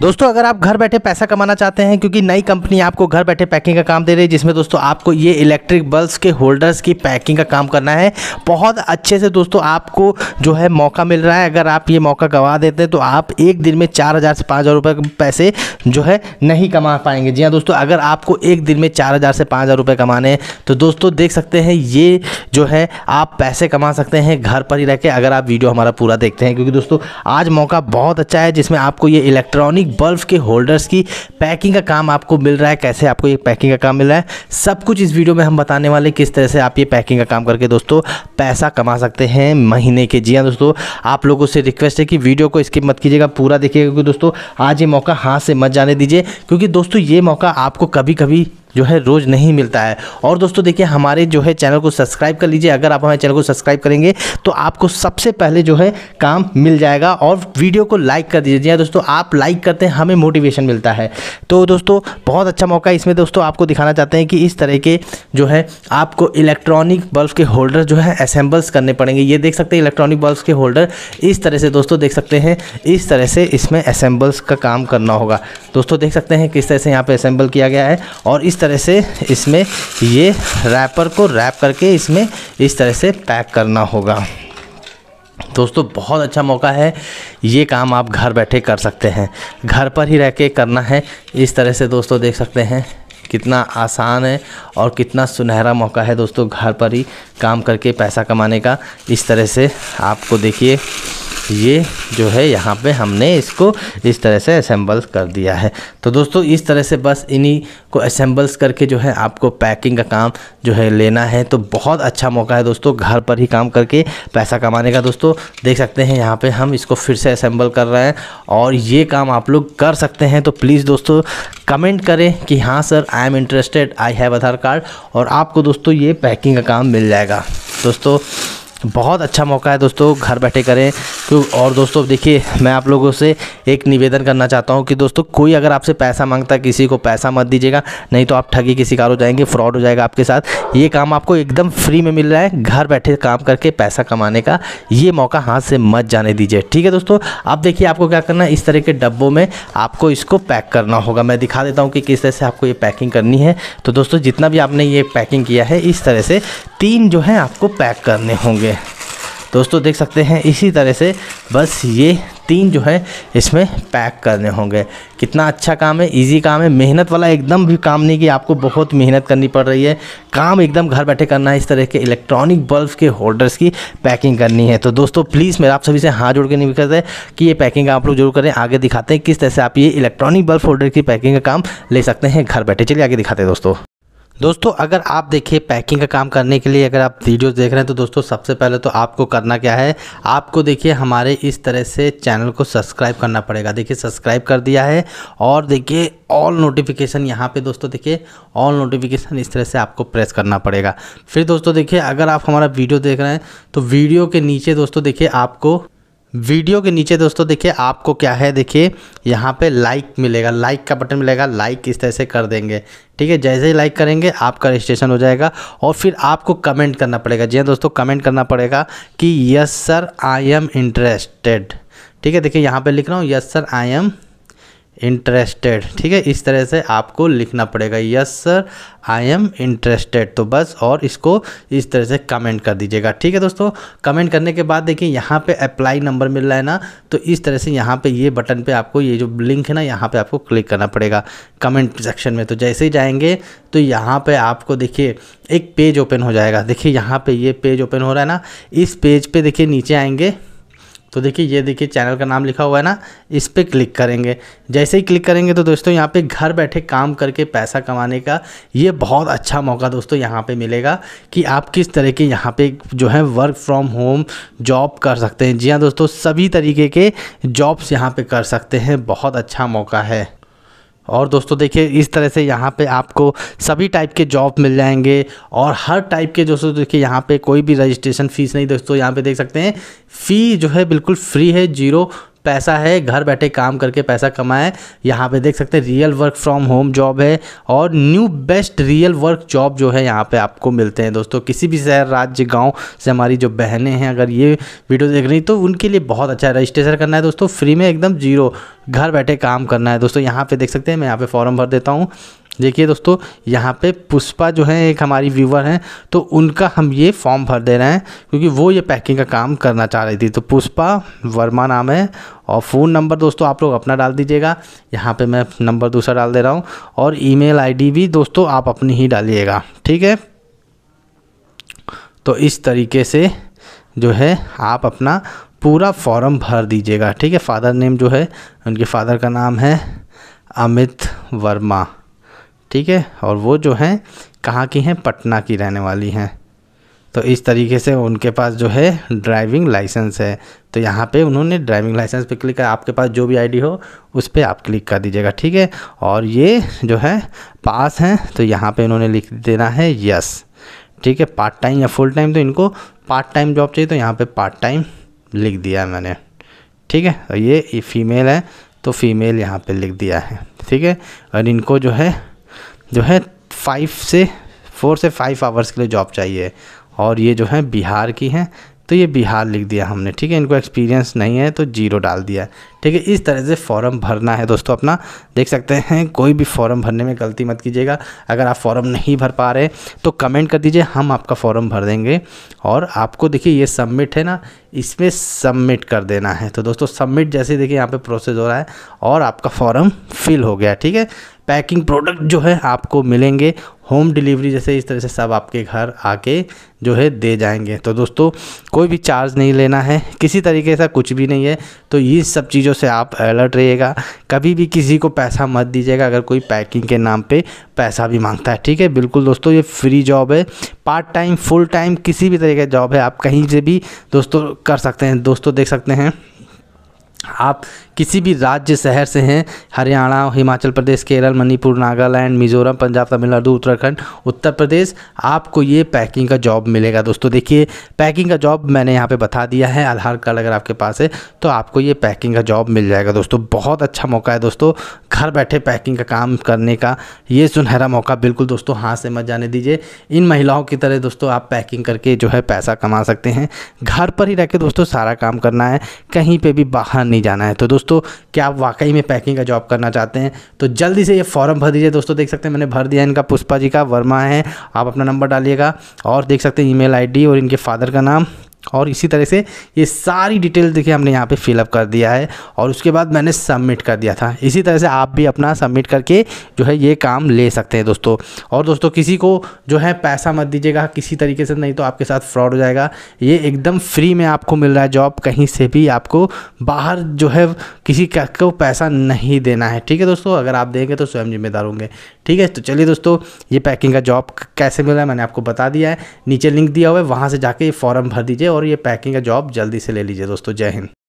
दोस्तों, अगर आप घर बैठे पैसा कमाना चाहते हैं, क्योंकि नई कंपनी आपको घर बैठे पैकिंग का काम दे रही है, जिसमें दोस्तों आपको ये इलेक्ट्रिक बल्ब्स के होल्डर्स की पैकिंग का काम करना है, बहुत अच्छे से दोस्तों आपको जो है मौका मिल रहा है। अगर आप ये मौका गंवा देते हैं तो आप एक दिन में चार हज़ार से पाँच हज़ार रुपये पैसे जो है नहीं कमा पाएँगे। जी हाँ दोस्तों, अगर आपको एक दिन में चार हज़ार से पाँच हज़ार रुपये कमाने हैं तो दोस्तों देख सकते हैं, ये जो है आप पैसे कमा सकते हैं घर पर ही रह के, अगर आप वीडियो हमारा पूरा देखते हैं। क्योंकि दोस्तों, आज मौका बहुत अच्छा है, जिसमें आपको ये इलेक्ट्रॉनिक इलेक्ट्रॉनिक बल्ब के होल्डर्स की पैकिंग का काम आपको मिल रहा है, कैसे आपको ये पैकिंग का काम मिल रहा है, सब कुछ इस वीडियो में हम बताने वाले किस तरह से आप ये पैकिंग का काम करके दोस्तों पैसा कमा सकते हैं महीने के। जी हाँ दोस्तों, आप लोगों से रिक्वेस्ट है कि वीडियो को स्किप मत कीजिएगा, पूरा देखिएगा, क्योंकि दोस्तों, आज ये मौका हाथ से मत जाने दीजिए, क्योंकि दोस्तों, ये मौका आपको कभी कभी जो है रोज़ नहीं मिलता है। और दोस्तों देखिए, हमारे जो है चैनल को सब्सक्राइब कर लीजिए। अगर आप हमारे चैनल को सब्सक्राइब करेंगे तो आपको सबसे पहले जो है काम मिल जाएगा। और वीडियो को लाइक कर दीजिए। जी दोस्तों, आप लाइक करते हैं, हमें मोटिवेशन मिलता है। तो दोस्तों, बहुत अच्छा मौका है। इसमें दोस्तों आपको दिखाना चाहते हैं कि इस तरह के जो है आपको इलेक्ट्रॉनिक बल्ब के होल्डर जो है असेंबल्स करने पड़ेंगे। ये देख सकते हैं, इलेक्ट्रॉनिक बल्ब के होल्डर। इस तरह से दोस्तों देख सकते हैं, इस तरह से इसमें असेंबल्स का काम करना होगा। दोस्तों देख सकते हैं, किस तरह से यहाँ पर असेंबल किया गया है। और इस तरह से इसमें ये रैपर को रैप करके इसमें इस तरह से पैक करना होगा। दोस्तों, बहुत अच्छा मौका है। ये काम आप घर बैठे कर सकते हैं। घर पर ही रह के करना है। इस तरह से दोस्तों देख सकते हैं, कितना आसान है और कितना सुनहरा मौका है दोस्तों घर पर ही काम करके पैसा कमाने का। इस तरह से आपको देखिए ये जो है यहाँ पे हमने इसको इस तरह से असेंबल कर दिया है। तो दोस्तों, इस तरह से बस इन्हीं को असेंबल्स करके जो है आपको पैकिंग का काम जो है लेना है। तो बहुत अच्छा मौका है दोस्तों, घर पर ही काम करके पैसा कमाने का। दोस्तों, देख सकते हैं यहाँ पे हम इसको फिर से असेंबल कर रहे हैं और ये काम आप लोग कर सकते हैं। तो प्लीज़ दोस्तों कमेंट करें कि हाँ sir I am interested I have Aadhaar card और आपको दोस्तों ये पैकिंग का काम मिल जाएगा। दोस्तों, बहुत अच्छा मौका है दोस्तों, घर बैठे करें। तो और दोस्तों देखिए, मैं आप लोगों से एक निवेदन करना चाहता हूँ कि दोस्तों, कोई अगर आपसे पैसा माँगता है, किसी को पैसा मत दीजिएगा, नहीं तो आप ठगी के शिकार हो जाएँगे, फ्रॉड हो जाएगा आपके साथ। ये काम आपको एकदम फ्री में मिल रहा है, घर बैठे काम करके पैसा कमाने का। ये मौका हाथ से मत जाने दीजिए, ठीक है दोस्तों? अब देखिए, आपको क्या करना है, इस तरह के डब्बों में आपको इसको पैक करना होगा। मैं दिखा देता हूँ कि किस तरह से आपको ये पैकिंग करनी है। तो दोस्तों, जितना भी आपने ये पैकिंग किया है, इस तरह से तीन जो है आपको पैक करने होंगे। दोस्तों, देख सकते हैं, इसी तरह से बस ये तीन जो है, इसमें पैक करने होंगे। कितना अच्छा काम है इजी काम है। मेहनत वाला एकदम भी काम नहीं कि आपको बहुत मेहनत करनी पड़ रही है। काम एकदम घर बैठे करना है, इस तरह के इलेक्ट्रॉनिक बल्ब के होल्डर्स की पैकिंग करनी है। तो दोस्तों प्लीज़ मेरा आप सभी से हाथ जोड़ के नहीं करते कि ये पैकिंग आप लोग ज़रूर करें। आगे दिखाते हैं किस तरह से आप ये इलेक्ट्रॉनिक बल्ब होल्डर की पैकिंग का काम ले सकते हैं घर बैठे। चलिए आगे दिखाते हैं दोस्तों। दोस्तों, अगर आप देखिए पैकिंग का काम करने के लिए अगर आप वीडियोस देख रहे हैं तो दोस्तों, सबसे पहले तो आपको करना क्या है? आपको देखिए, हमारे इस तरह से चैनल को सब्सक्राइब करना पड़ेगा। देखिए, सब्सक्राइब कर दिया है और देखिए, ऑल नोटिफिकेशन यहाँ पे दोस्तों, देखिए, ऑल नोटिफिकेशन इस तरह से आपको प्रेस करना पड़ेगा। फिर दोस्तों, देखिए, अगर आप हमारा वीडियो देख रहे हैं तो वीडियो के नीचे दोस्तों, देखिए, आपको वीडियो के नीचे दोस्तों देखिए आपको क्या है, देखिए यहाँ पे लाइक मिलेगा। लाइक का बटन मिलेगा लाइक इस तरह से कर देंगे। ठीक है, जैसे ही लाइक करेंगे, आपका रजिस्ट्रेशन हो जाएगा और फिर आपको कमेंट करना पड़ेगा। जी हाँ दोस्तों कमेंट करना पड़ेगा कि yes sir I am interested ठीक है, देखिए यहाँ पे लिख रहा हूँ yes sir I am interested ठीक है, इस तरह से आपको लिखना पड़ेगा yes sir I am interested तो बस, और इसको इस तरह से कमेंट कर दीजिएगा। ठीक है दोस्तों कमेंट करने के बाद देखिए, यहाँ पे अप्लाई नंबर मिल रहा है ना तो इस तरह से यहाँ पे ये बटन पे आपको ये जो लिंक है ना, यहाँ पे आपको क्लिक करना पड़ेगा कमेंट सेक्शन में। तो जैसे ही जाएँगे तो यहाँ पे आपको देखिए, एक पेज ओपन हो जाएगा। देखिए, यहाँ पे ये पेज ओपन हो रहा है ना, इस पेज पे देखिए, नीचे आएँगे। तो देखिए, ये देखिए चैनल का नाम लिखा हुआ है ना, इस पर क्लिक करेंगे। जैसे ही क्लिक करेंगे तो दोस्तों यहाँ पे घर बैठे काम करके पैसा कमाने का ये बहुत अच्छा मौका दोस्तों यहाँ पे मिलेगा कि आप किस तरह के यहाँ पे जो है वर्क फ्रॉम होम जॉब कर सकते हैं। जी हाँ दोस्तों, सभी तरीके के जॉब्स यहाँ पर कर सकते हैं। बहुत अच्छा मौका है। और दोस्तों देखिए, इस तरह से यहाँ पे आपको सभी टाइप के जॉब मिल जाएँगे और हर टाइप के दोस्तों देखिए, यहाँ पे कोई भी रजिस्ट्रेशन फ़ीस नहीं दोस्तों, यहाँ पे देख सकते हैं। फ़ी जो है बिल्कुल फ्री है ज़ीरो पैसा है, घर बैठे काम करके पैसा कमाए। यहाँ पे देख सकते हैं real work from home job है और new best real work job जो है यहाँ पे आपको मिलते हैं। दोस्तों, किसी भी शहर, राज्य, गाँव से हमारी जो बहनें हैं, अगर ये वीडियो देख रही तो उनके लिए बहुत अच्छा है। रजिस्ट्रेशन करना है दोस्तों, फ्री में एकदम ज़ीरो घर बैठे काम करना है। दोस्तों, यहाँ पर देख सकते हैं, मैं यहाँ पर फॉर्म भर देता हूँ। देखिए दोस्तों, यहाँ पे पुष्पा जो है, एक हमारी व्यूवर हैं तो उनका हम ये फॉर्म भर दे रहे हैं, क्योंकि वो ये पैकिंग का काम करना चाह रही थी। तो पुष्पा वर्मा नाम है, और फ़ोन नंबर दोस्तों आप लोग अपना डाल दीजिएगा। यहाँ पे मैं नंबर दूसरा डाल दे रहा हूँ, और ईमेल आईडी भी दोस्तों आप अपनी ही डालिएगा, ठीक है? तो इस तरीके से जो है, आप अपना पूरा फॉर्म भर दीजिएगा, ठीक है? फादर नेम जो है, उनके फादर का नाम है, अमित वर्मा। ठीक है? और वो जो हैं, कहाँ की हैं? पटना की रहने वाली हैं। तो इस तरीके से उनके पास जो है, ड्राइविंग लाइसेंस है। तो यहाँ पे उन्होंने ड्राइविंग लाइसेंस पे क्लिक कर आपके पास जो भी आईडी हो, उस पर आप क्लिक कर दीजिएगा, ठीक है? और ये जो है, पास हैं तो यहाँ पे उन्होंने लिख देना है यस। ठीक है? पार्ट टाइम या फुल टाइम तो इनको पार्ट टाइम जॉब चाहिए तो यहाँ पे पार्ट टाइम लिख दिया है मैंने। ठीक है? और ये फीमेल है तो फीमेल यहाँ पे लिख दिया है। ठीक है? और इनको जो है जो है फाइव से फोर से फाइव आवर्स के लिए जॉब चाहिए। और ये जो है बिहार की हैं तो ये बिहार लिख दिया हमने, ठीक है? इनको एक्सपीरियंस नहीं है तो ज़ीरो डाल दिया। ठीक है, इस तरह से फॉर्म भरना है दोस्तों अपना। देख सकते हैं, कोई भी फॉर्म भरने में गलती मत कीजिएगा। अगर आप फॉर्म नहीं भर पा रहे तो कमेंट कर दीजिए, हम आपका फॉर्म भर देंगे। और आपको देखिए, ये सबमिट है ना, इसमें सबमिट कर देना है। तो दोस्तों सबमिट जैसे देखिए, यहाँ पर प्रोसेस हो रहा है और आपका फॉर्म फिल हो गया, ठीक है? पैकिंग प्रोडक्ट जो है आपको मिलेंगे। होम डिलीवरी जैसे इस तरह से सब आपके घर आके जो है दे जाएँगे। तो दोस्तों, कोई भी चार्ज नहीं लेना है, किसी तरीके से कुछ भी नहीं है। तो ये सब चीज़ों से आप अलर्ट रहिएगा। कभी भी किसी को पैसा मत दीजिएगा, अगर कोई पैकिंग के नाम पे पैसा भी माँगता है। ठीक है? बिल्कुल दोस्तों, ये फ्री जॉब है। पार्ट टाइम, फुल टाइम किसी भी तरीके का जॉब है। आप कहीं से भी दोस्तों कर सकते हैं। दोस्तों, देख सकते हैं। आप किसी भी राज्य, शहर से हैं, हरियाणा, हिमाचल प्रदेश, केरल, मणिपुर, नागालैंड, मिजोरम, पंजाब, तमिलनाडु, उत्तराखंड, उत्तर प्रदेश, आपको ये पैकिंग का जॉब मिलेगा। दोस्तों, देखिए, पैकिंग का जॉब मैंने यहाँ पे बता दिया है आधार कार्ड अगर आपके पास है तो आपको ये पैकिंग का जॉब मिल जाएगा। दोस्तों, बहुत अच्छा मौका है दोस्तों, घर बैठे पैकिंग का काम करने का, ये सुनहरा मौका, बिल्कुल दोस्तों, हाथ से मत जाने दीजिए। इन महिलाओं की तरह दोस्तों, आप पैकिंग करके जो है पैसा कमा सकते हैं। घर पर ही रह के दोस्तों, सारा काम करना है, कहीं पर भी बाहर नहीं जाना है। तो दोस्तों दोस्तों क्या आप वाकई में पैकिंग का जॉब करना चाहते हैं? तो जल्दी से ये फॉर्म भर दीजिए। दोस्तों, देख सकते हैं मैंने भर दिया इनका पुष्पा जी का, वर्मा है। आप अपना नंबर डालिएगा और देख सकते हैं ईमेल आईडी और इनके फादर का नाम। और इसी तरह से ये सारी डिटेल देखिए हमने यहाँ पे फिलअप कर दिया है और उसके बाद मैंने सबमिट कर दिया था। इसी तरह से आप भी अपना सबमिट करके जो है ये काम ले सकते हैं दोस्तों। और दोस्तों किसी को जो है पैसा मत दीजिएगा, किसी तरीके से नहीं तो आपके साथ फ्रॉड हो जाएगा। ये एकदम फ्री में आपको मिल रहा है जॉब, कहीं से भी आपको बाहर जो है किसी को पैसा नहीं देना है। ठीक है दोस्तों? अगर आप देंगे तो स्वयं जिम्मेदार होंगे। ठीक है? तो चलिए दोस्तों, ये पैकिंग का जॉब कैसे मिला है मैंने आपको बता दिया है। नीचे लिंक दिया हुआ है, वहाँ से जाके ये फॉर्म भर दीजिए और ये पैकिंग का जॉब जल्दी से ले लीजिए दोस्तों जय हिंद।